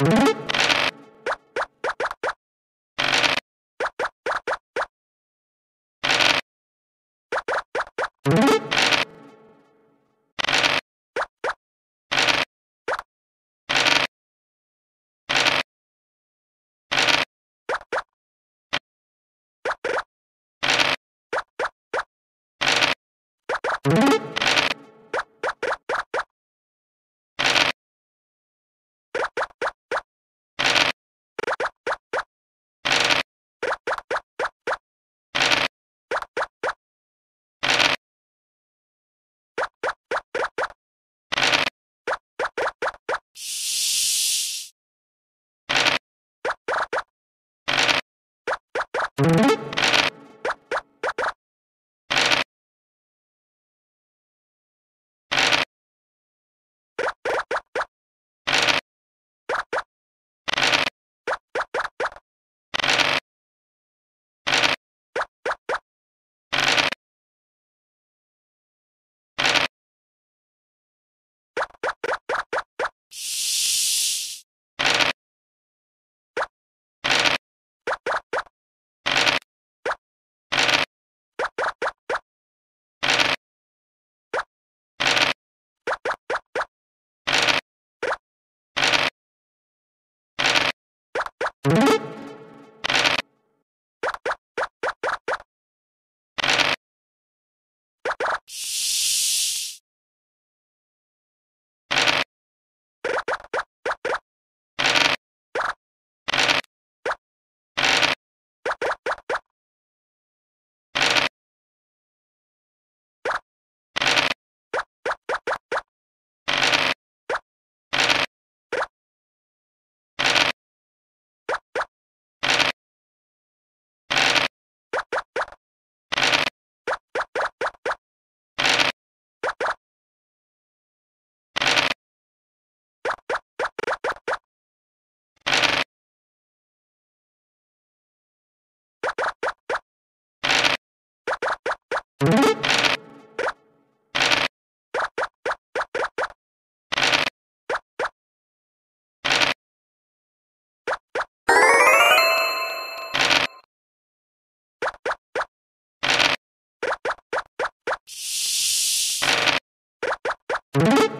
you. You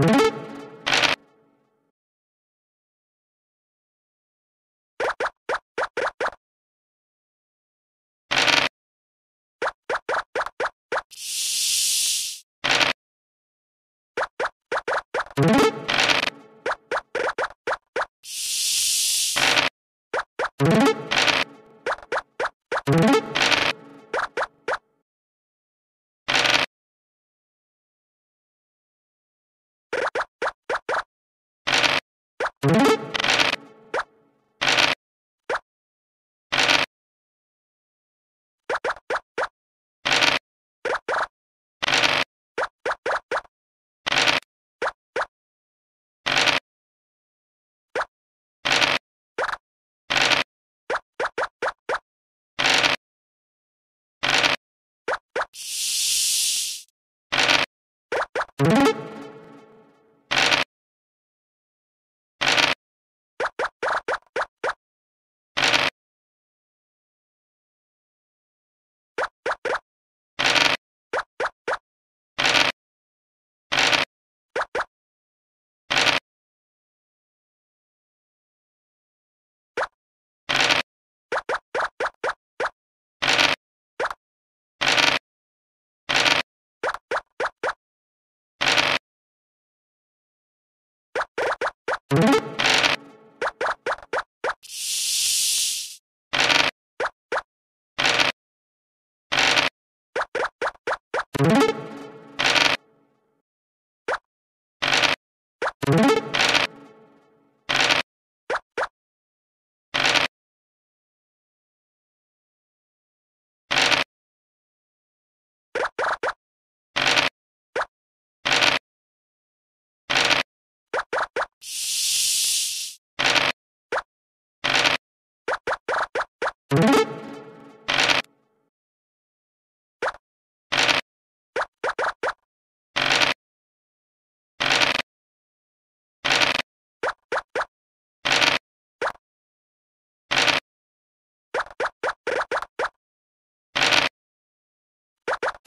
Thank you. you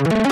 you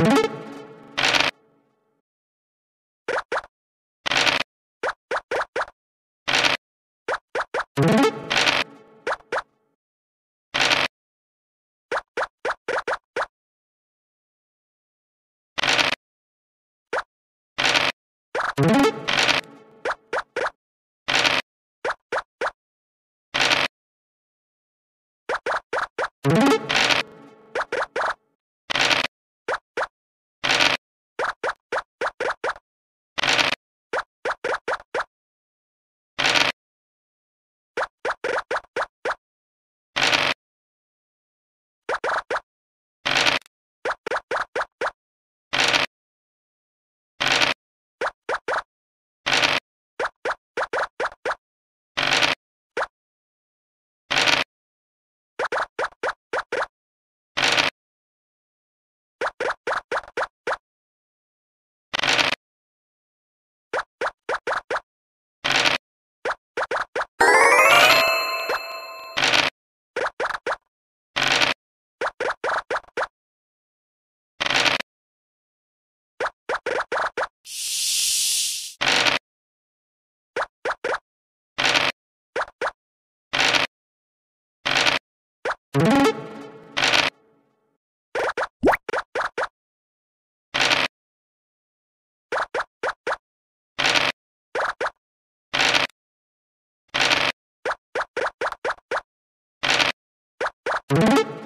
you. Thank you.